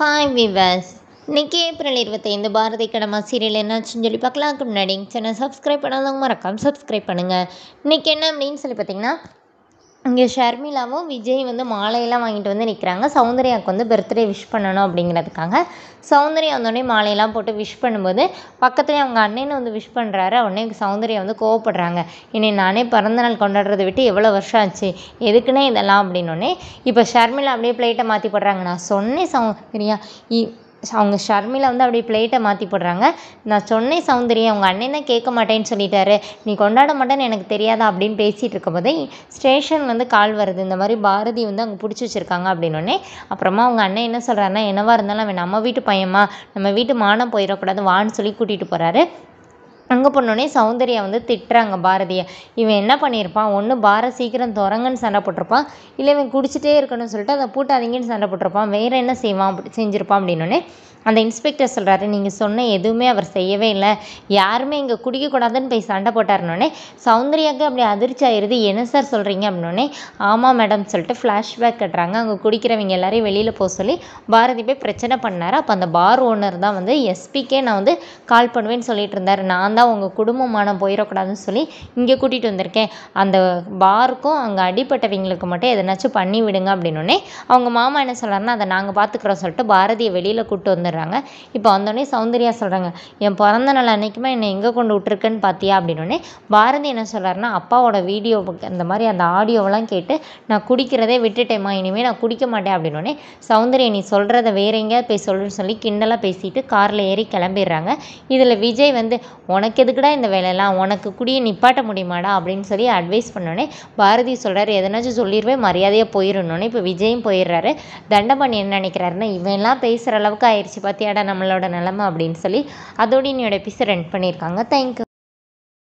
Hi விவாஸ் இன்றைக்கி April இருபத்தைந்து Bharathi கடமா serial என்னாச்சுன்னு சொல்லி பார்க்கலாம். அதுக்கு முன்னாடி சேனல் சப்ஸ்கிரைப் பண்ணாதவங்க மறக்காமல் சப்ஸ்கிரைப் பண்ணுங்கள் இன்றைக்கி என்ன அப்படின்னு சொல்லி பார்த்தீங்கன்னா இங்கே ஷர்மிளாவும் விஜய் வந்து மாலையெல்லாம் வாங்கிட்டு வந்து நிற்கிறாங்க சௌந்தர்யாவுக்கு வந்து பர்த்டே விஷ் பண்ணணும் அப்படிங்கிறதுக்காக. சௌந்தர்யா வந்தோடனே மாலையெல்லாம் போட்டு விஷ் பண்ணும்போது பக்கத்துலேயே அவங்க அண்ணனை வந்து விஷ் பண்ணுறாரு உடனே சௌந்தர்யா வந்து கோவப்படுறாங்க. என்னை நானே பிறந்தநாள் கொண்டாடுறதை விட்டு எவ்வளோ வருஷம் ஆச்சு? எதுக்குன்னே இதெல்லாம்? அப்படின்னோடனே இப்போ ஷர்மிளா அப்படியே பிளேட்டை மாற்றி போடுறாங்க. நான் சொன்னேன் சௌந்தர்யா இ அவங்க ஷர்மிளா வந்து அப்படியே பிளேட்டை மாற்றி போடுறாங்க. நான் சொன்னேன் சௌந்தரி அவங்க அண்ணன் தான் கேட்க மாட்டேன்னு சொல்லிட்டாரு. நீ கொண்டாட மாட்டேன்னு எனக்கு தெரியாதா அப்படின்னு பேசிகிட்டு இருக்கும்போதே ஸ்டேஷன் வந்து கால் வருது. இந்த மாதிரி பாரதி வந்து அங்கே பிடிச்சி வச்சுருக்காங்க அப்படின்னோடனே அப்புறமா அவங்க அண்ணன் என்ன சொல்கிறாருன்னா என்னவாக இருந்தாலும் அவன் நம்ம வீட்டு பையன்மா நம்ம வீட்டு மானம் போயிடக்கூடாது வான்னு சொல்லி கூட்டிகிட்டு போகிறாரு அங்கே போனோடனே சௌந்தர்யா வந்து திட்டுறாங்க பாரதியை. இவன் என்ன பண்ணியிருப்பான் ஒன்று பாரத் சீக்கிரம் திறங்கன்னு சண்டை போட்டிருப்பான். இல்லை இவன் குடிச்சிட்டே இருக்கணும்னு சொல்லிட்டு அதை பூட்டாதீங்கன்னு சண்டை போட்டிருப்பான். வேறு என்ன செய்வான்? அப்படி செஞ்சுருப்பான் அப்படின்னோடனே அந்த இன்ஸ்பெக்டர் சொல்கிறாரு நீங்கள் சொன்ன எதுவுமே அவர் செய்யவே இல்லை. யாருமே இங்கே குடிக்கக்கூடாதுன்னு போய் சண்டை போட்டாருனோடனே சௌந்தர்யாவுக்கு அப்படி அதிர்ச்சி ஆயிடுது என்ன சார் சொல்கிறீங்க அப்படின்னோடனே ஆமாம் மேடம் சொல்லிட்டு ஃப்ளாஷ்பேக் கட்டுறாங்க. அங்கே குடிக்கிறவங்க எல்லாரையும் வெளியில் போக சொல்லி பாரதி போய் பிரச்சனை பண்ணார். அப்போ அந்த பார் ஓனர் தான் வந்து எஸ்பிக்கே நான் வந்து கால் பண்ணுவேன்னு சொல்லிட்டு இருந்தார். நான் வந்தால் உங்கள் குடும்பமானம் போயிடக்கூடாதுன்னு சொல்லி இங்கே கூட்டிகிட்டு வந்திருக்கேன். அந்த பாருக்கும் அங்கே அடிப்பட்டவங்களுக்கு மட்டும் எதனாச்சும் பண்ணி விடுங்க அப்படின்னோடனே அவங்க மாமா என்ன சொல்கிறாருன்னா அதை நாங்கள் பார்த்துக்குறோம் சொல்லிட்டு பாரதியை வெளியில் கூப்பிட்டு வந்துடுறாங்க. இப்போ வந்தோடனே சௌந்தர்யா சொல்கிறாங்க என் பிறந்த நாள் அன்னைக்குமே என்னை எங்கே கொண்டு விட்டுருக்குன்னு பார்த்தியா அப்படின்னோடனே பாரதி என்ன சொல்கிறாருன்னா அப்பாவோட வீடியோ அந்த மாதிரி அந்த ஆடியோவெல்லாம் கேட்டு நான் குடிக்கிறதே விட்டுட்டேம்மா இனிமேல் நான் குடிக்க மாட்டேன். அப்படின்னோடனே சௌந்தர்யா நீ சொல்கிறத வேற எங்கேயாவது போய் சொல்லுன்னு சொல்லி கிண்டலாக பேசிட்டு காரில் ஏறி கிளம்பிடுறாங்க. இதில் விஜய் வந்து உனக்கு எதுக்குடா இந்த வேலையெல்லாம்? உனக்கு குடியை நிப்பாட்ட முடியுமாடா? அப்படின்னு சொல்லி அட்வைஸ் பண்ணோடனே பாரதி சொல்கிறார் எதனாச்சும் சொல்லிடுவேன் மரியாதையாக போயிடணுன்னே இப்போ விஜயும் போயிடுறாரு. தண்டபாணி என்ன நினைக்கிறாருன்னா இவன்லாம் பேசுகிற அளவுக்கு ஆயிடுச்சு பார்த்தியாடா நம்மளோட நிலமை? அப்படின்னு சொல்லி அதோடு என்னோட எபிசோட் ரன் பண்ணியிருக்காங்க. தேங்க்யூ